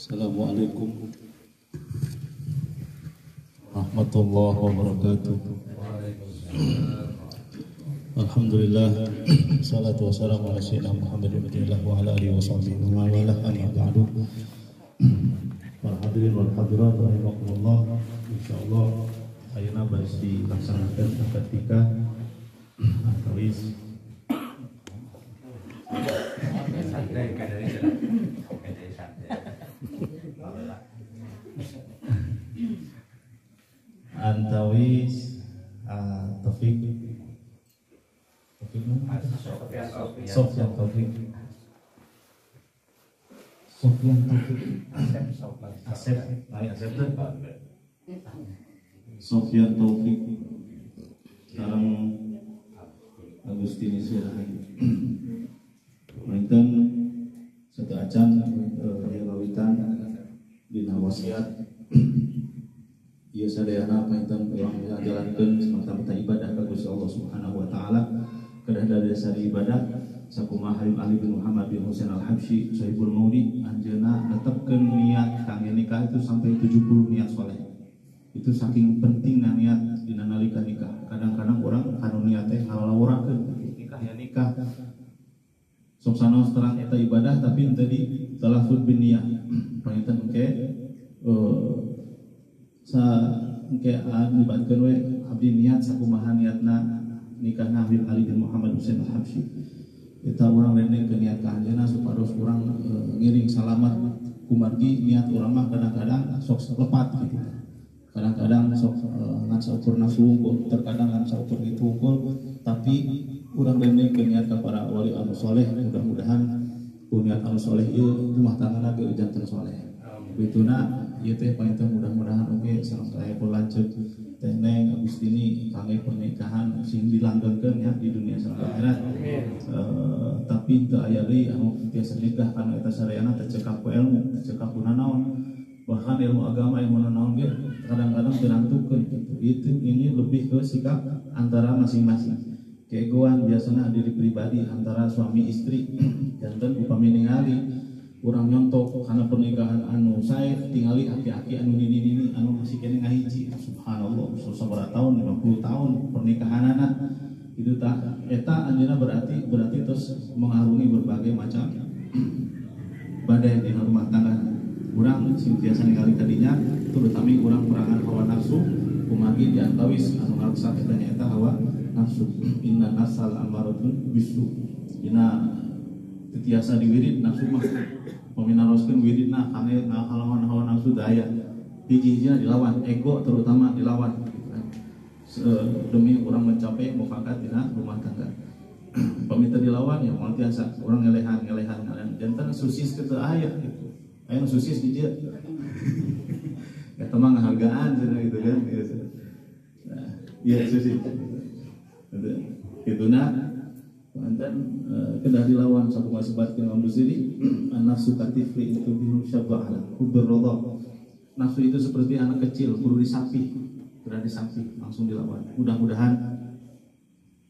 Assalamualaikum warahmatullahi wabarakatuh. Alhamdulillah salatu wassalamu ala sayyidina Muhammad wa ala alihi wa wa ala alihi ba'du. Para hadirin wal hadirat rahimakumullah. Insyaallah ayeuna baris dilaksanakan ketika Atawis Antawis uh, Taufik Taufik mana? Sofyan Taufik Sofyan Taufik Asep Ay, Asep tuh Sofyan Taufik sekarang Agustinus Sirahayu Mainten satu acan uh, ya kawitan dina wasiat Iya sadayana painten urang jalankeun semata-mata ibadah ka Gusti Allah Subhanahu wa taala kedah dari sari ibadah sakumaha Habib Ali bin Muhammad bin Husain Al-Habsyi Sahibul Maudi anjeunna netepkeun niat kangge nikah itu sampai 70 niat soleh. Itu saking pentingnya niat dina nalika nikah. Kadang-kadang orang kanu niat teh ngalawurakeun nikah ya nikah. Sok sanos terang eta ibadah tapi tadi talafut bin niat pangitan ke uh, sa ke libatkeun we abdi niat sakumaha niatna nikahna Habib Ali bin Muhammad Husain Al-Habsyi. Kita orang rene ke niat ka anjeunna supados urang uh, ngiring salamat kumargi niat urang mah kadang-kadang sok lepat gitu. Kadang-kadang sok uh, ngan saukur nafsu unggul terkadang ngan saukur itu unggul tapi urang rene ke niat ka para wali anu soleh mudah-mudahan niat anu soleh ieu rumah tanggana ge janten soleh bituna ieu teh panita mudah-mudahan oge sareng saya lanjut dilanggengkeun ya di dunia sareng akhirat. Uh, tapi teu aya deui anu biasa nikah kana eta sareana teh cekap ku ilmu teh cekap ku nanaon. Bahkan ilmu agama ilmu nanaon ge kadang-kadang dirantukeun gitu itu ini lebih ke sikap antara masing-masing. Keegoan biasanya diri pribadi antara suami istri jantan upami ningali kurang nyontok karena pernikahan anu. Saya tinggali aki-aki anu nini nini anu masih kena ngahiji subhanallah beberapa tahun 50 tahun pernikahan anak. Itu tak eta anjina berarti berarti terus mengarungi berbagai macam badai di rumah tangga. Kurang sing biasa ningali tadinya terutama kurang perangan hawa nafsu. Kumagi diantawis anu ngarsa etanya eta hawa nafsu. Inna nasal amaratun bisu. Dina tetiasa diwirid nafsu mah. Meminaroskeun wiridna kana halaman hawa nafsu daya. Hiji-hijina dilawan ego terutama dilawan. Demi orang mencapai mufakat dina rumah tangga. Peminta dilawan ya mau biasa orang ngelehan ngelehan ngelehan. Jantan susis ke aya gitu. Ayo susis di dia. Ya teman hargaan gitu kan nah, iya susis itu nah Mantan uh, kedah dilawan satu masibat ke Imam Busiri nafsu katifli itu bihu syabah hubur rodoh nafsu itu seperti anak kecil perlu disapi berada disapi langsung dilawan. Mudah-mudahan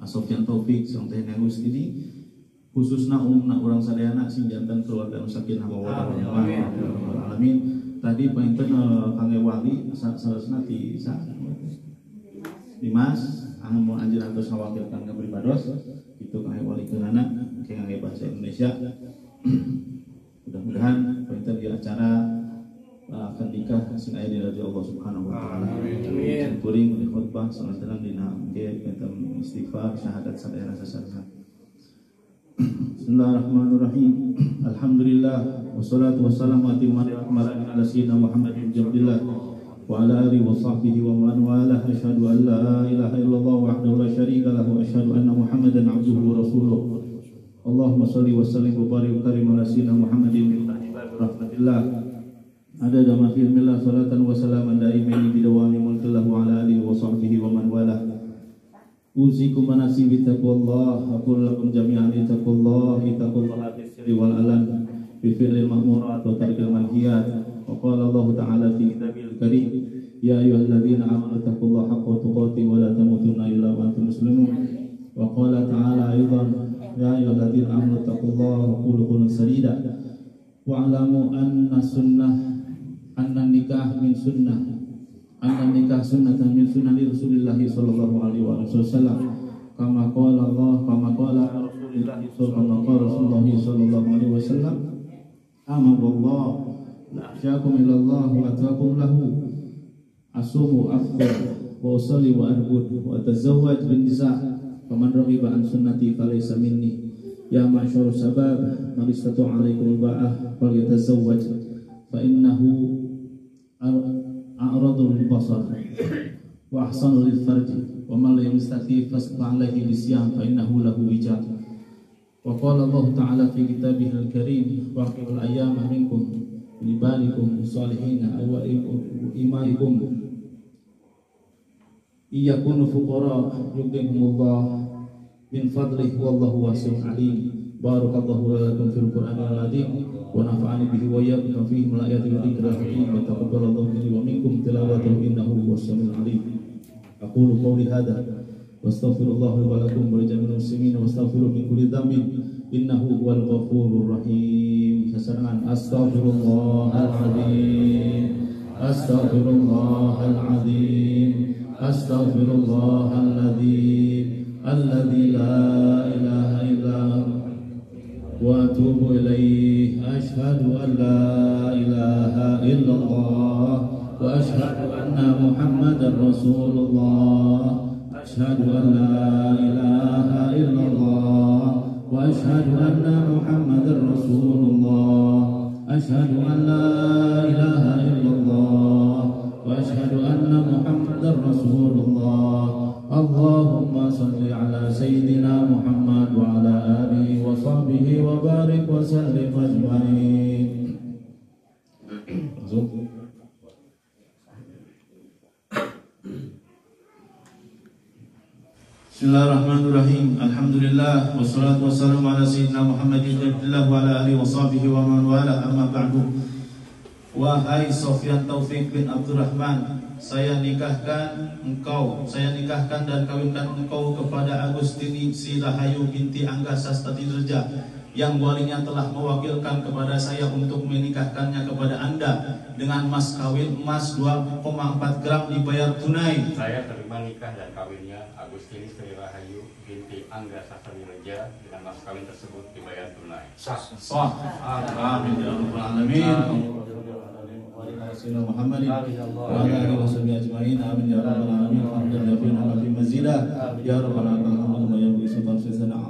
Asofyan Taufik yang teh negus ini khususnya umumna orang sadayana sing jantan keluarga nusakin hama wadah alamin. Tadi painten uh, kangge wali salasna ti Dimas mau anjir atau sawakilkan ke pribados itu kaya wali kenana kayak bahasa Indonesia mudah-mudahan perintah di acara akan nikah sing aya di radio Allah Subhanahu wa taala. Amin. Kuring di khutbah salat dalam dina ge pentem istighfar syahadat sadaya rasa syahadat. Bismillahirrahmanirrahim. Alhamdulillah wassalatu wassalamu ala sayyidina Muhammad bin Abdullah وعلى آله وصحبه ومن والاه أشهد أن لا إله إلا الله وحده لا شريك له وأشهد أن محمدا عبده ورسوله اللهم صل وسلم وبارك وكرم على سيدنا محمد رحمة الله عدد ما في علم الله صلاة وسلاما دائمين بدوام ملك الله وعلى آله وصحبه ومن والاه أوصيكم ونفسي بتقوى الله أقول لكم جميعا اتقوا الله اتقوا الله في السر والعلن بفعل المأمورات وترك المنهيات وقال الله تعالى في كتابه الكريم يا أيها الذين آمنوا اتقوا الله حق تقاته ولا تموتن إلا وأنتم مسلمون وقال تعالى أيضا يا أيها الذين آمنوا اتقوا الله وقولوا قولا سديدا wa'lamu anna sunnah anna nikah min sunnah anna nikah sunnatan min sunnah Rasulullah sallallahu alaihi wasallam kama qala Allah kama qala Rasulullah sallallahu alaihi sallallahu alaihi wasallam amallah nahsyakum ila Allah wa ataqum lahu. Asumu afdal wa usalli wa arbud. Wa tazawwaj bin nisa. Faman raghiba an sunnati falaysa minni. Ya ma'syar sabab man istata'a alaikum ba'ah falyatazawwaj. Fa innahu a'radu lil basar. Wa ahsanu lil farji. Wa man la yastati fasfa alaihi bisyam fa innahu lahu wijah وقال الله تعالى في كتابه الكريم واقعوا الأيام منكم لبالكم الصالحين أو إمائكم. إن يكونوا فقراء يكرمهم الله من فضله والله واسع عليم. بارك الله لكم في القرآن العظيم ونفعني به وإياكم فيه من آيات والذكر الحكيم. وتقبل الله مني ومنكم تلاوته إنه هو السميع العليم. أقول قولي هذا واستغفر الله ولكم ولجميع المسلمين واستغفروا من كل ذنب إنه هو الغفور الرحيم. حسنا أستغفر الله العظيم أستغفر الله العظيم أستغفر الله الذي الذي لا إله إلا هو وأتوب إليه. أشهد أن لا إله إلا الله وأشهد أن محمدا رسول الله. أشهد أن لا إله إلا الله وأشهد أن محمدا رسول الله أشهد أن لا إله إلا الله وأشهد أن محمدا رسول الله. اللهم صل على سيدنا محمد وعلى آله وصحبه وبارك وسلم أجمعين. Bismillahirrahmanirrahim. Alhamdulillah wassalatu wassalamu ala sayyidina Muhammadin wa ala alihi wa sahbihi wa man wala amma ba'du. Wahai Sofyan Taufik bin Abdurrahman Saya nikahkan engkau Saya nikahkan dan kawinkan engkau kepada Agustini Silahayu binti Angga Sastati Dirja yang walinya telah mewakilkan kepada saya untuk menikahkannya kepada anda dengan mas kawin emas 2,4 gram dibayar tunai. Saya terima nikah dan kawinnya Agustinus Rahayu binti Angga Sasawireja dengan mas kawin tersebut dibayar tunai. Sah. Sah. Amin. Ya Rabbal Alamin. Muhammadin wa ala alihi Waalaikumsalam sahbihi ajma'in. Amin ya rabbal alamin. Alhamdulillah fi Amin Ya rabbal alamin. Amin. ya bi sultan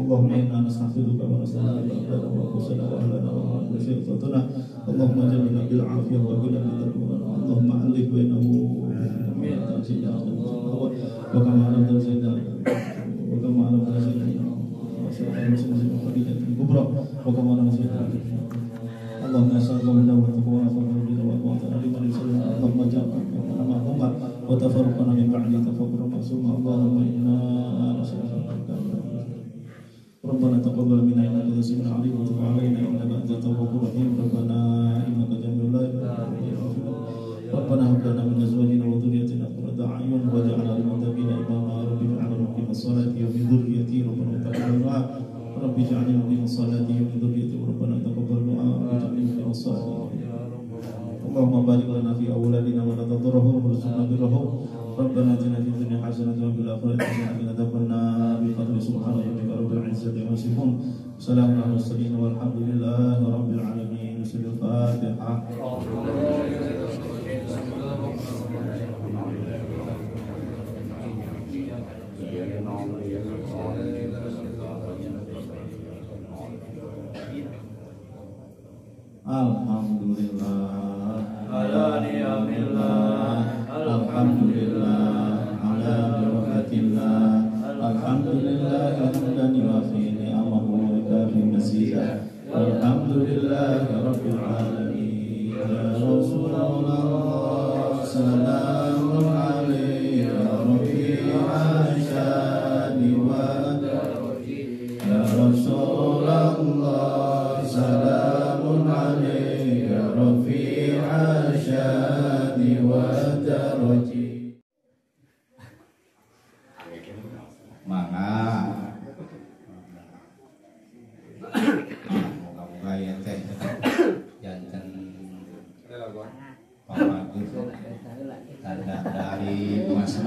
اللهم انا نستحفظك ونستغفرك اقدارنا وانفسنا واهلنا وما شيطاننا اللهم اجعلنا بالعافيه وقنا بالتقوى اللهم الف بينه وكما علمت سيدنا وكما علمت سيدنا خديجه الكبرى وكما علمت سيدنا قرة اعين واجعلنا للمتقين اماما رب اجعلنا مقيم الصلاه ومن ذريتي ربنا تقبل دعاء. رب اجعلني مقيم الصلاه ومن ذريتي ربنا تقبل دعاء. واجعلني مقيم الصلاه اللهم بارك لنا في أولادنا ولا تضرهم وارزقنا برهم. ربنا آتنا في الدنيا حسنة وفي الآخرة حسنة وقنا عذاب النار. بفضل سبحان ربك رب العزة عما يصفون. وسلام على المرسلين والحمد لله رب العالمين. بسم الفاتحة.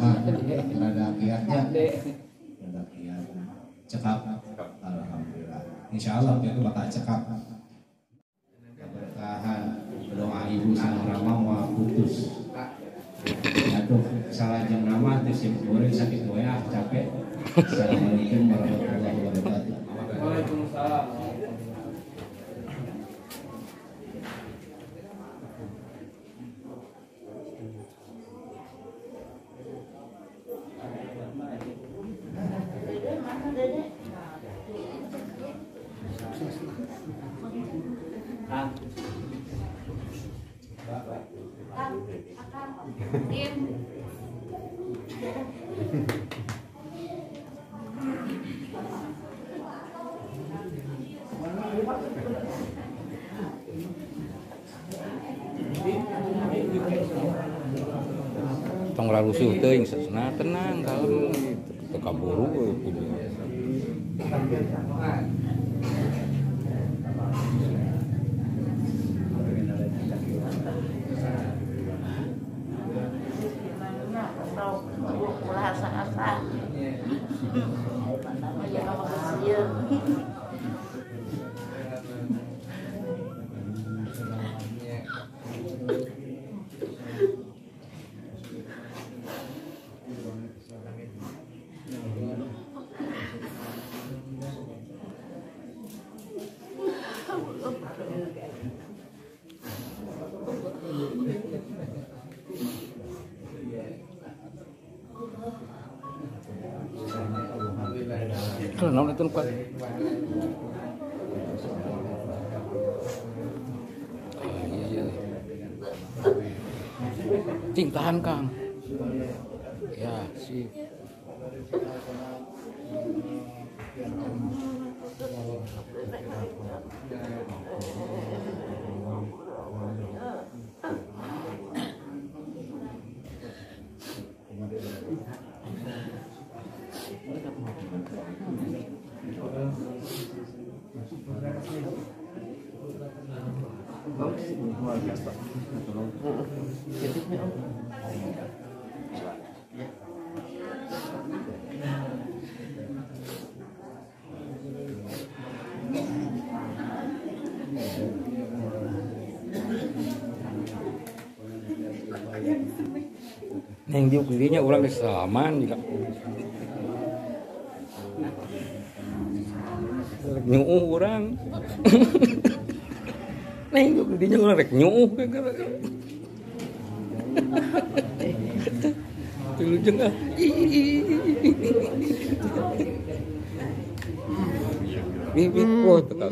Mak tanda kiatnya tanda kiat. Cekap. Alhamdulillah. Insya Allah itu bakal cekap. Keberkahan. Doa ibu sang rama wa putus. Aduh salah jam nama tuh si goreng sakit gue ah capek. Assalamualaikum warahmatullahi wabarakatuh. Waalaikumsalam. Tong sih teuing nah tenang kalem. Teu kaburu we naon itu tahan kang. Ya sih Yang diukur ini ulang disamaan di dalam. rek nyu orang nengok di nyu rek nyu dulu jeng ah bibit wah tetap